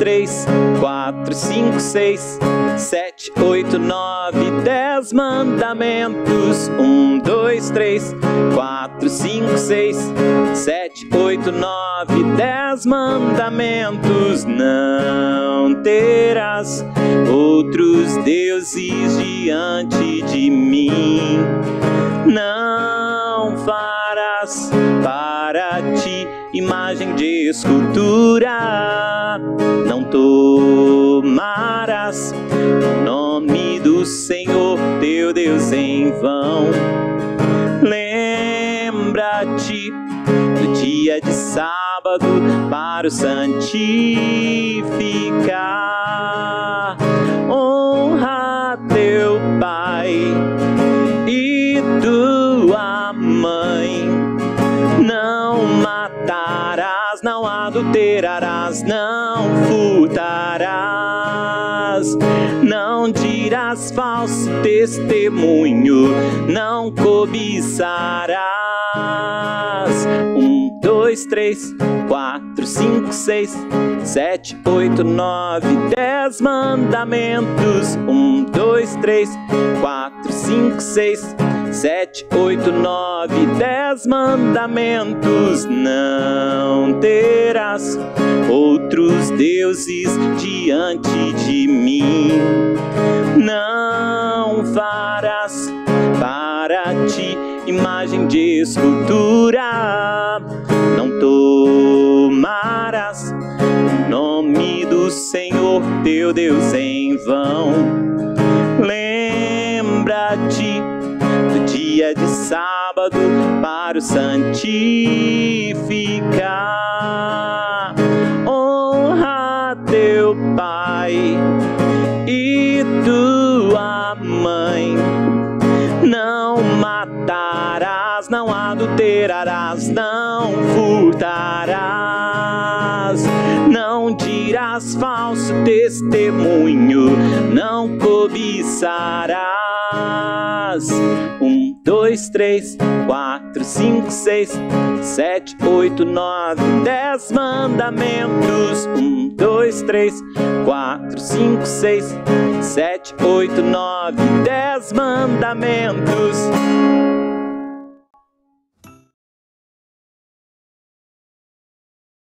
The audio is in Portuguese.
três, quatro, cinco, seis, sete, oito, nove, dez mandamentos. Um, dois, três, quatro, cinco, seis, sete, oito, nove, dez mandamentos. Não terás outros deuses diante de mim. Não farás para ti imagem de escultura. Senhor teu Deus em vão. Lembra-te do dia de sábado para o santificar. Honra teu pai e tua mãe. Não matarás, não adulterarás, não furtarás, não dirás falso testemunho, não cobiçarás. Um, dois, três, quatro, cinco, seis, sete, oito, nove, dez mandamentos. Um, dois, três, quatro, cinco, seis, sete, oito, nove, dez mandamentos. Não terás outros deuses diante de mim. Não farás para ti imagem de escultura. Não tomarás o nome do Senhor teu Deus em vão. Lembra-te dia de sábado para o santificar. Honra teu pai e tua mãe. Não matarás, não adulterarás, não furtarás, não dirás falso testemunho, não cobiçarás. Um, dois, três, quatro, cinco, seis, sete, oito, nove, dez mandamentos. Um, dois, três, quatro, cinco, seis, sete, oito, nove, dez mandamentos.